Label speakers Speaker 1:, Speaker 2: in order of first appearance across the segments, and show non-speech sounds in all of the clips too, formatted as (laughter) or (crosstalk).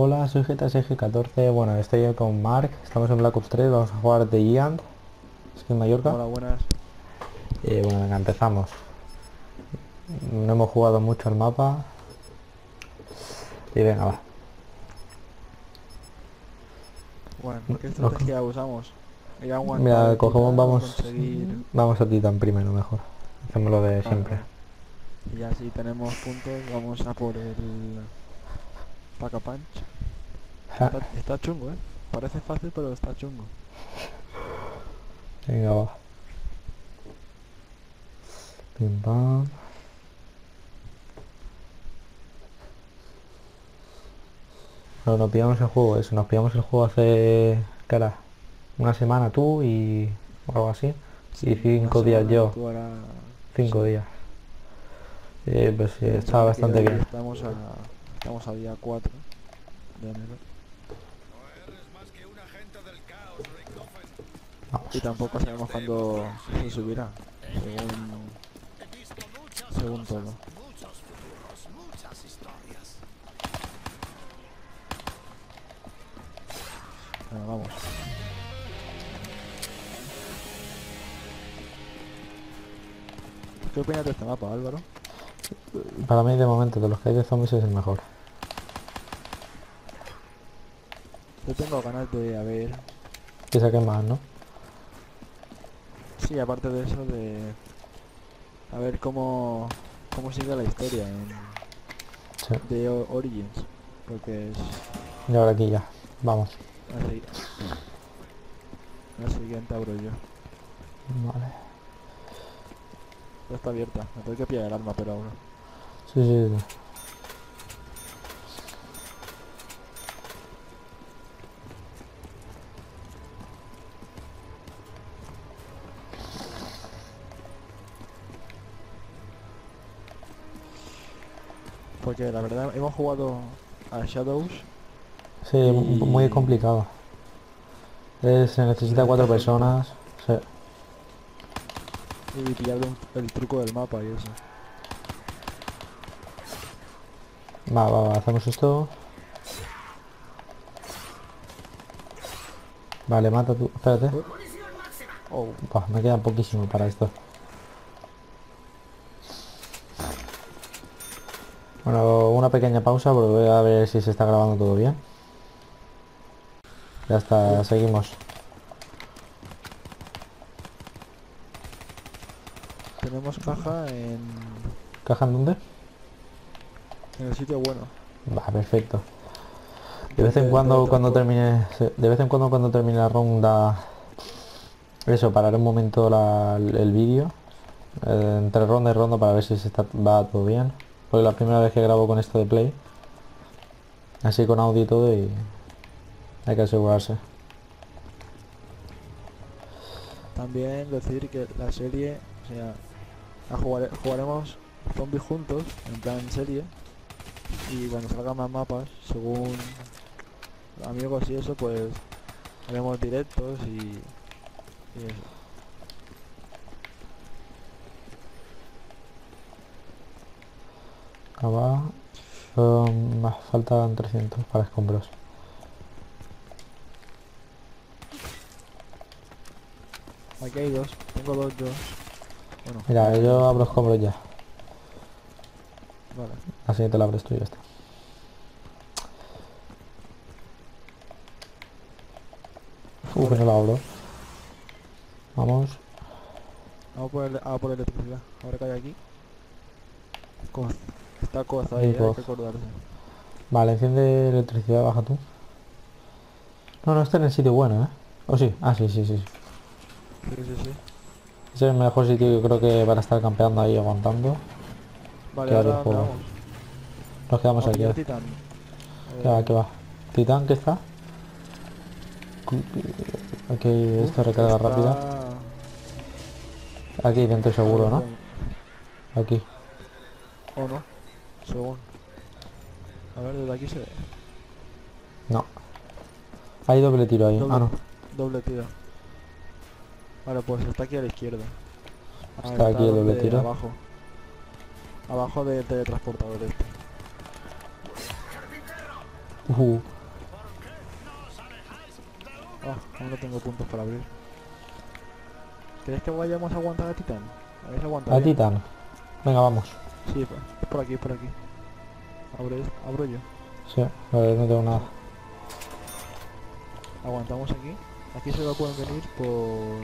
Speaker 1: Hola, soy GTSG14, bueno, estoy con Mark, estamos en Black Ops 3, vamos a jugar de Ian, es en Mallorca.
Speaker 2: Hola, buenas.
Speaker 1: Eh, bueno, venga, empezamos. No hemos jugado mucho el mapa. Y venga, va.
Speaker 2: Bueno, ¿qué estrategia usamos?
Speaker 1: Mira, cogemos, vamos,
Speaker 2: conseguir-
Speaker 1: vamos a Titan primero mejor. Hacemos lo de siempre.
Speaker 2: Y ya si tenemos puntos, vamos a por el Paca Punch. Está, está chungo, ¿eh? Parece fácil, pero está chungo.
Speaker 1: Venga, va. Pim pam. Bueno, nos pillamos el juego, eso, nos pillamos el juego hace, ¿qué hará? Una semana tú y o algo así. y cinco días yo, cinco
Speaker 2: sí.
Speaker 1: días. Eh, pues sí,
Speaker 2: Y
Speaker 1: está bastante bien.
Speaker 2: Estamos a, estamos a día 4 de enero.
Speaker 1: Vamos.
Speaker 2: Y tampoco sabemos cuándo se subirá. Según, según todo. Bueno, vamos. ¿Qué opinas de este mapa, Álvaro?
Speaker 1: Para mí de momento de los que hay de zombies es el mejor.
Speaker 2: Yo tengo ganas de a ver.
Speaker 1: Que saquen más, ¿no?
Speaker 2: Sí, aparte de eso, de. A ver cómo. cómo sigue la historia en,
Speaker 1: Sí.
Speaker 2: de O- Origins. Porque es.
Speaker 1: Y ahora aquí ya. Vamos.
Speaker 2: La, si- la siguiente abro yo.
Speaker 1: Vale.
Speaker 2: Ya está abierta. Me tengo que pillar el arma, pero abro.
Speaker 1: Sí, sí, sí.
Speaker 2: Porque la verdad hemos jugado a Shadows.
Speaker 1: Sí, mu- muy complicado. Eh, se necesita cuatro personas. Sí.
Speaker 2: Y pillar el truco del mapa y eso.
Speaker 1: Va, va, va, hacemos esto. Vale, mata tú. Espérate.
Speaker 2: Oh,
Speaker 1: me queda poquísimo para esto. Bueno, una pequeña pausa porque voy a ver si se está grabando todo bien. Ya está, seguimos.
Speaker 2: tenemos caja en,
Speaker 1: ¿Caja en dónde?
Speaker 2: en el sitio bueno.
Speaker 1: Va, perfecto. De vez en cuando, cuando termine, de vez en cuando cuando termine la ronda, eso, pararé un momento la- el vídeo, eh, entre ronda y ronda para ver si se está, va todo bien. Porque la primera vez que grabo con esto de play, así con audio y todo y hay que asegurarse.
Speaker 2: También decir que la serie, o sea, la jugare- jugaremos zombies juntos, en plan serie, y cuando salgan más mapas, según amigos y eso, pues haremos directos y, y eso.
Speaker 1: Acaba, um, más faltan 300 para escombros.
Speaker 2: Aquí hay dos, tengo dos yo. Bueno,
Speaker 1: Mira, yo abro escombros ya.
Speaker 2: vale.
Speaker 1: Así te la abres tú y ya está. Uf, no la abro. Vamos.
Speaker 2: Vamos por, el, ah, por electricidad. Ahora que hay aquí. Coz. Está coz
Speaker 1: Hay
Speaker 2: ahí, eh, hay que acordarse.
Speaker 1: Vale, enciende electricidad, baja tú. No, no está en el sitio bueno, ¿eh? ¿O sí? Ah, sí, sí, sí. sí.
Speaker 2: Sí, sí.
Speaker 1: Ese es el mejor sitio yo creo que para estar campeando ahí aguantando.
Speaker 2: Vale, ahora
Speaker 1: el
Speaker 2: ¿dónde
Speaker 1: juego.
Speaker 2: vamos?
Speaker 1: Nos quedamos
Speaker 2: Vamos
Speaker 1: aquí. ¿eh?
Speaker 2: Titán.
Speaker 1: ¿Qué va,
Speaker 2: Eh,
Speaker 1: qué va? ¿Titán qué está? Cu- Aquí esto
Speaker 2: uf,
Speaker 1: recarga
Speaker 2: está-
Speaker 1: rápida. Aquí dentro seguro, ¿no? Aquí.
Speaker 2: O no, según. A ver, desde aquí se ve.
Speaker 1: No. Hay doble tiro ahí.
Speaker 2: Doble,
Speaker 1: Ah, no.
Speaker 2: doble tiro. Vale, pues está aquí a la izquierda. Ah,
Speaker 1: Está aquí el doble tiro.
Speaker 2: Abajo. Abajo del teletransportador este.
Speaker 1: Uh,
Speaker 2: aún no tengo puntos para abrir. ¿Queréis que vayamos a aguantar a aguantado?
Speaker 1: a
Speaker 2: bien?
Speaker 1: Titan. Venga, vamos.
Speaker 2: Sí, es por aquí, es por aquí. Abro, abro yo.
Speaker 1: Sí, vale, no tengo nada.
Speaker 2: Aguantamos aquí. Aquí se pueden venir por...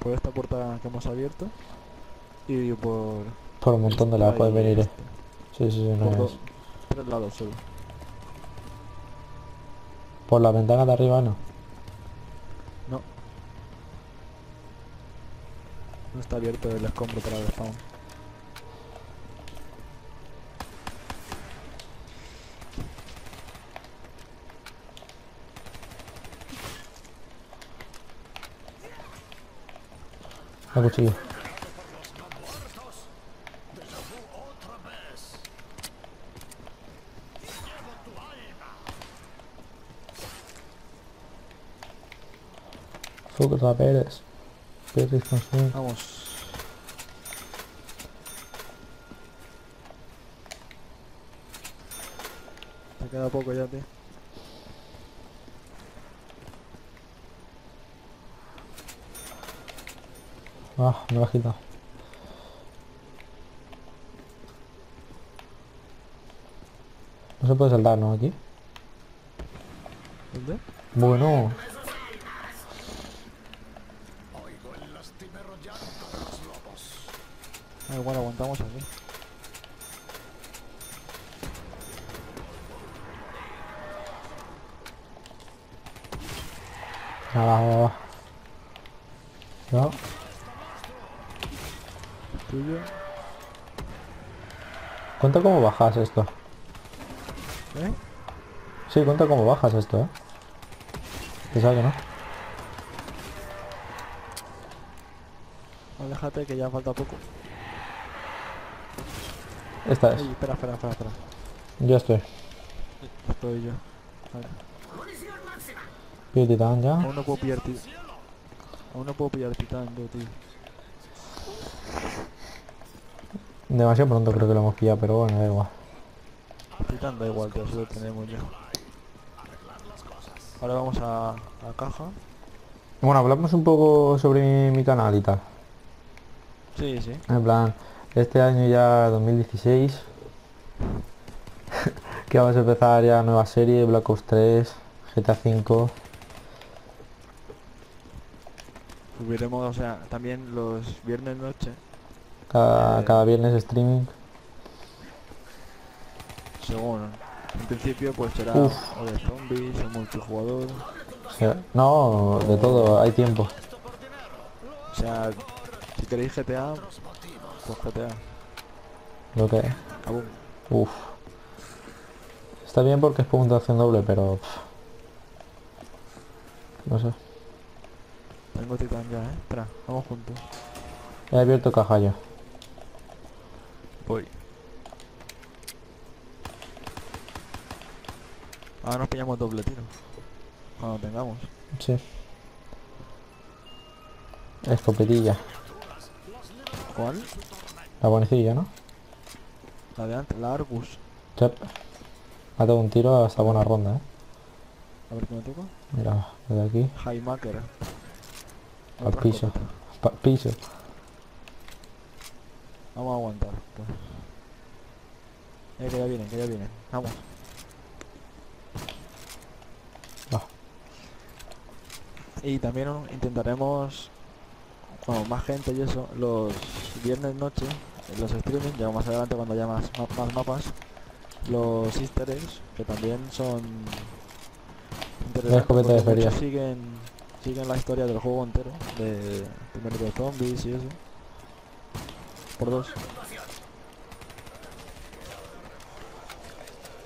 Speaker 2: Por esta puerta que hemos abierto. Y por...
Speaker 1: Por un montón de lados pueden venir, eh.
Speaker 2: este.
Speaker 1: Sí, sí, sí, no
Speaker 2: Por
Speaker 1: es.
Speaker 2: dos- tres lados solo.
Speaker 1: Por la ventana de arriba no.
Speaker 2: No. No está abierto el escombro para el spawn.
Speaker 1: La cuchillo. Focus a Pérez. Pérez con su...
Speaker 2: Vamos. Te queda poco ya, tío.
Speaker 1: Ah, me lo has quitado. No se puede saltar, ¿no? Aquí.
Speaker 2: ¿Dónde?
Speaker 1: Bueno.
Speaker 2: Ah, igual aguantamos aquí.
Speaker 1: Va, va. No.
Speaker 2: Tuyo.
Speaker 1: Cuenta cómo bajas esto.
Speaker 2: ¿Eh?
Speaker 1: Sí, cuenta cómo bajas esto, ¿eh? Te sabe, ¿no?
Speaker 2: Aléjate que ya falta poco.
Speaker 1: Esta es.
Speaker 2: Ey, espera, espera, espera, espera.
Speaker 1: Yo estoy.
Speaker 2: Estoy yo. Vale.
Speaker 1: Pido titán ya.
Speaker 2: Aún no puedo pillar titán. Aún no puedo pillar titán, yo, tío.
Speaker 1: Demasiado pronto creo que lo hemos pillado, pero bueno, da igual.
Speaker 2: Da igual, tío, eso lo tenemos ya. Ahora vamos a, a caja.
Speaker 1: Bueno, hablamos un poco sobre mi, mi canal y tal.
Speaker 2: Sí, sí.
Speaker 1: En plan, este año ya 2016. (laughs) que vamos a empezar ya nueva serie, Black Ops 3, GTA 5.
Speaker 2: Subiremos, o sea, también los viernes noche,
Speaker 1: Cada, cada viernes streaming.
Speaker 2: según. En principio, pues será
Speaker 1: Uf.
Speaker 2: o de zombies o multijugador.
Speaker 1: No, de todo, hay tiempo.
Speaker 2: O sea, si queréis GTA, pues GTA.
Speaker 1: Lo que. Uf. Está bien porque es puntuación doble, pero. No sé.
Speaker 2: Tengo titán ya, ¿eh? Espera, vamos juntos.
Speaker 1: He abierto caja ya.
Speaker 2: Voy. Ahora nos pillamos doble tiro. Cuando tengamos.
Speaker 1: Sí. Escopetilla.
Speaker 2: ¿Cuál?
Speaker 1: La bonecilla, ¿no?
Speaker 2: La de antes, la Argus.
Speaker 1: Chep. Ha dado un tiro hasta buena ronda, ¿eh?
Speaker 2: A ver qué me toca.
Speaker 1: Mira, desde aquí.
Speaker 2: Highmaker.
Speaker 1: Al piso. Pa- piso.
Speaker 2: Vamos a aguantar. Pues. Eh, que ya vienen, que ya vienen. Vamos.
Speaker 1: Va.
Speaker 2: Y también intentaremos, con más gente y eso, los viernes noche, los streaming, ya más adelante cuando haya más, más mapas, los easter eggs, que también son interesantes
Speaker 1: de
Speaker 2: porque
Speaker 1: feria.
Speaker 2: muchos siguen, siguen la historia del juego entero, de primero de zombies y eso. Por dos.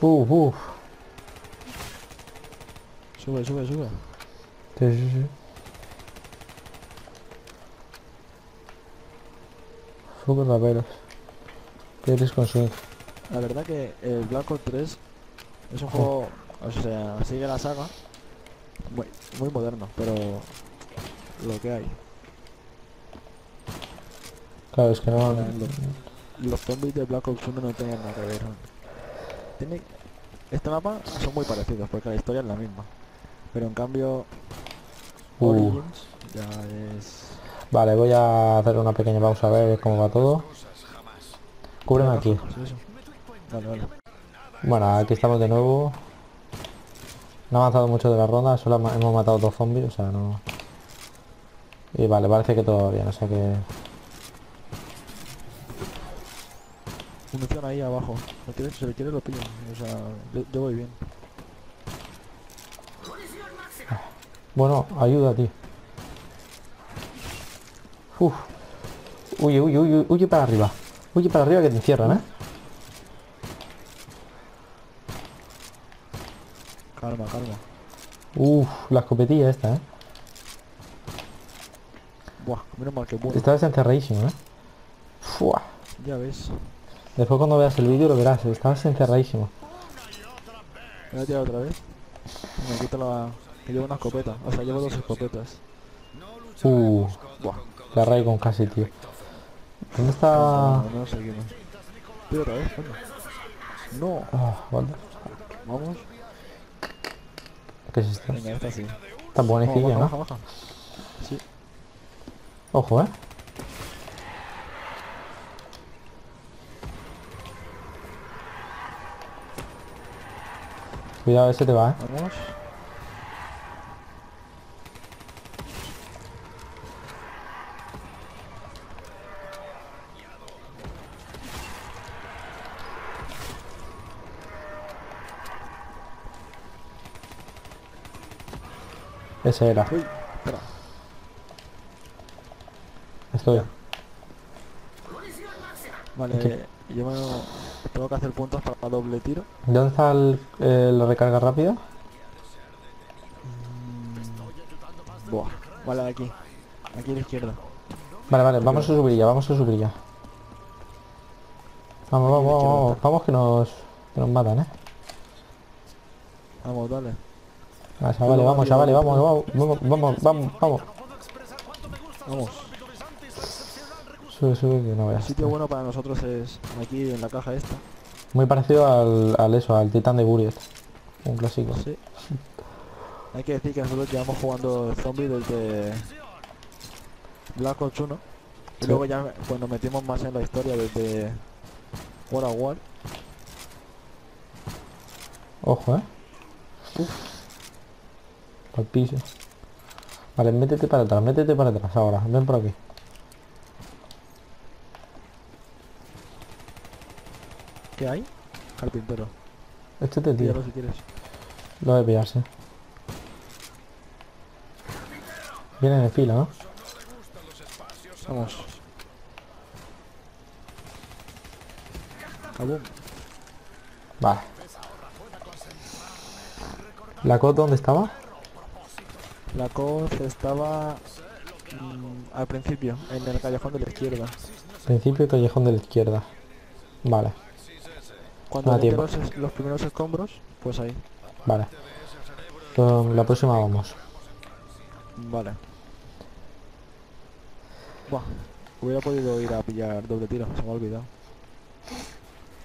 Speaker 1: Uf, uf.
Speaker 2: Sube, sube, sube.
Speaker 1: Sí, sí, sí. Focus raperos. Pierdes con swing.
Speaker 2: La verdad que el Black Ops 3 es un juego, o sea, sigue la saga, muy, muy moderno, pero lo que hay.
Speaker 1: Claro, es que no...
Speaker 2: Los, los zombies de Black Ops 1 no tenían nada que ver. Tiene, Este mapa son muy parecidos porque la historia es la misma. Pero en cambio,
Speaker 1: Uh,
Speaker 2: Origins ya es.
Speaker 1: vale, voy a hacer una pequeña pausa a ver cómo va todo. Cúbreme aquí.
Speaker 2: Vale, vale.
Speaker 1: Bueno, aquí estamos de nuevo. No ha avanzado mucho de la ronda, solo hemos matado dos zombies, o sea, no... Y vale, parece que todo va bien, o sea que...
Speaker 2: Munición ahí abajo. ¿Lo quieres? Si lo quieres lo pillo. O sea, yo, yo voy bien.
Speaker 1: Bueno, ayuda, tío. Uf. Huye, huye, huye, huye para arriba. Huye para arriba que te encierran, ¿eh?
Speaker 2: Calma, calma.
Speaker 1: Uf, la escopetilla esta, ¿eh?
Speaker 2: Buah, menos mal que bueno.
Speaker 1: Estabas encerradísimo, ¿eh? Fua.
Speaker 2: Ya ves.
Speaker 1: Después cuando veas el vídeo lo verás, estabas encerradísimo.
Speaker 2: Me voy a tirar otra vez. Me quito la... Que llevo una escopeta. O sea, llevo dos escopetas.
Speaker 1: Uh,
Speaker 2: Buah.
Speaker 1: la raíz con casi, tío. ¿Dónde está...?
Speaker 2: No, no seguimos. Tira otra vez, coño. No.
Speaker 1: Ah, vale.
Speaker 2: Vamos.
Speaker 1: ¿Qué es esto?
Speaker 2: Venga, esta sí. Baja,
Speaker 1: ¿no?
Speaker 2: baja, baja. Sí.
Speaker 1: Ojo, ¿eh? Cuidado, ese te va, ¿eh?
Speaker 2: Vamos.
Speaker 1: Ese era.
Speaker 2: Uy, espera.
Speaker 1: Estoy.
Speaker 2: Vale, yo me... Tengo que hacer puntos para doble tiro.
Speaker 1: ¿Dónde está el, eh, la recarga rápida?
Speaker 2: Buah. Vale, aquí. Aquí a la izquierda.
Speaker 1: Vale, vale, vamos a subir ya, vamos a subir ya. Vamos, vamos, vamos, vamos, vamos que nos, que nos matan, ¿eh?
Speaker 2: Vamos, dale.
Speaker 1: Ah, chavales, vamos, chavales, vamos, vamos, vamos, vamos, vamos, vamos. Sube, sube, que no
Speaker 2: El
Speaker 1: veas.
Speaker 2: sitio bueno para nosotros es aquí en la caja esta.
Speaker 1: Muy parecido al, al eso, al titán de Buriet. Un clásico.
Speaker 2: Sí. Hay que decir que nosotros llevamos jugando zombie desde Black Ops 1. Y
Speaker 1: Sí.
Speaker 2: luego ya pues, nos metimos más en la historia desde War of War.
Speaker 1: Ojo, ¿eh? Al piso. Vale, métete para atrás, métete para atrás ahora. Ven por aquí.
Speaker 2: ¿Qué hay? Carpintero.
Speaker 1: Échate, tío.
Speaker 2: Píllalo si quieres.
Speaker 1: Lo de pillarse. Vienen en fila, ¿no?
Speaker 2: Vamos.
Speaker 1: Vale. ¿La COD dónde estaba?
Speaker 2: La coz estaba mm, al principio, en el callejón de la izquierda.
Speaker 1: Principio y callejón de la izquierda. Vale,
Speaker 2: Cuando
Speaker 1: Ah,
Speaker 2: los, primeros escombros, pues ahí.
Speaker 1: vale. Um, la próxima vamos.
Speaker 2: Vale. Buah, hubiera podido ir a pillar doble tiro, se me ha olvidado.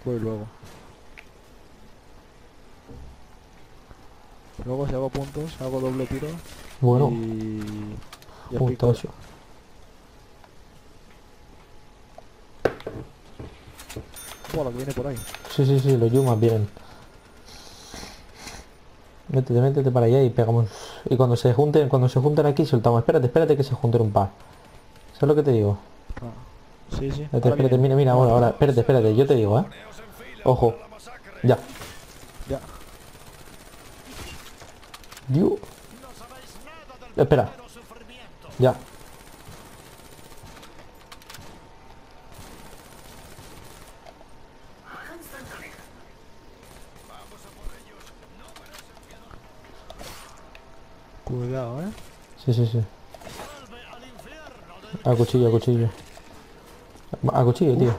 Speaker 2: Voy luego. Luego si hago puntos, hago doble tiro
Speaker 1: Bueno,
Speaker 2: y... y
Speaker 1: punto
Speaker 2: pico. Buah, lo que viene por ahí.
Speaker 1: Sí, sí, sí, los yumas vienen. Métete, métete para allá y pegamos. Y cuando se junten, cuando se junten aquí soltamos. Espérate, espérate que se junten un par. ¿Sabes lo que te digo?
Speaker 2: Ah, sí, sí.
Speaker 1: Espérate,
Speaker 2: ahora
Speaker 1: espérate, mira, mira, ahora, ahora, espérate, espérate, yo te digo, ¿eh? Ojo. Ya.
Speaker 2: Ya.
Speaker 1: Dios. Espera. Ya.
Speaker 2: Cuidado, eh.
Speaker 1: Sí, sí, sí. A cuchillo, a cuchillo. A cuchillo, tío.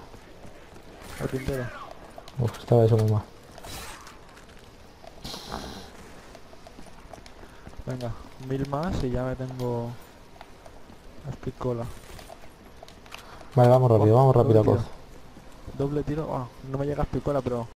Speaker 2: Carpintero.
Speaker 1: Uf, estaba eso muy mal.
Speaker 2: Venga, mil más y ya me tengo... Las picola.
Speaker 1: Vale, vamos rápido, vamos rápido,
Speaker 2: Doble tiro. Doble tiro. Ah, no me llega a picola, pero